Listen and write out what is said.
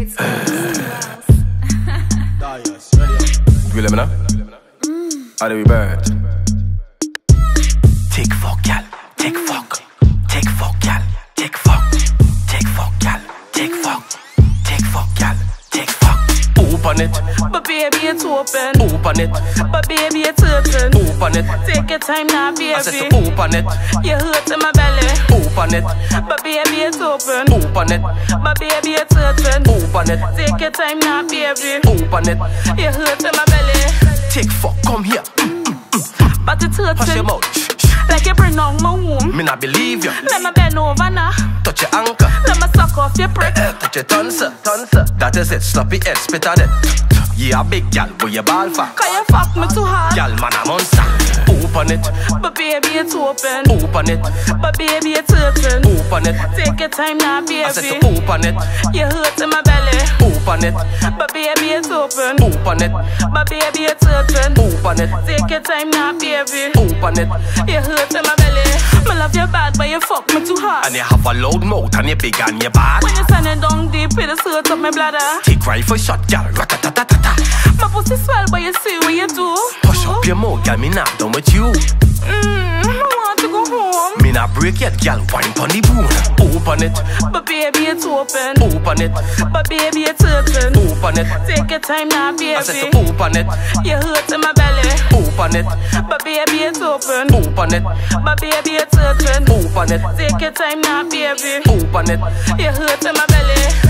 It's You let me know? Mm. How do we bird? Take fuck, gal. Take fuck. Take fuck, gal. Take fuck. Take fuck, gal. Take fuck. Take fuck, gal. Take fuck. Open it. Baby, it's open. Open it. But baby, it's open. Open it. Take your time now, baby. I said to open it. You hurt in my belly. Open it. But baby, it's open. Open it. But baby, it's open. Open it. Take your time now, baby. Open it. You hurt in my belly. Take fuck. Come here. But it's Hush your mouth. Like you bring on my womb. Me not believe you. Let me bend over now. Touch your anchor. Let me suck off your prick. Eh, touch your tonsil. Tonsil. That is it. Sloppy head. Spit on it. Yeah, big gal. Where you ball for? Cause you fuck me too hard. Gal, man, a monster. Open it. But baby, it's open. Open it. But baby, it's hurting. Open it. Take your time now, I said baby. to open it. You hurt in my belly. Open it. But baby, it's open. Open it. But baby, it's hurting. Open it. Take your time now, baby. Open it. You hurt in my belly. Me love you bad, but you fuck me too hard. And you have a loud mouth and you big and you bad. When you sending down deep, it is hurt up my bladder. Take rifle shot, gal. Ratatatatata. My pussy swell, but you see what you do. Push up your mouth, gal. Me not done with you. Mmm, break yet, gal. Wine pon the boom. Open it. But baby, it's open. Open it. But baby, it's hurting. Open it. Take your time now, I said baby. to open it. You hurt in my belly. Open it. But baby, it's open. Open it. But baby, it's hurting. Open it. Take your time now, baby. Open it. You hurt in my belly.